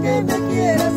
que me quieras.